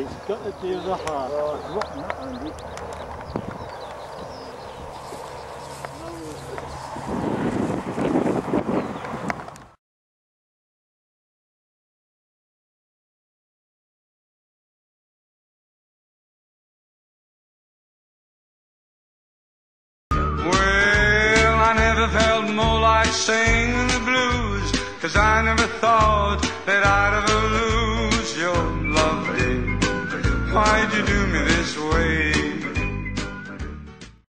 It's got to do the heart. Oh, it's rotten that, Andy. Well, I never felt more like singing the blues, cause I never thought that I'd ever lose your love, dear. Why'd you do me this?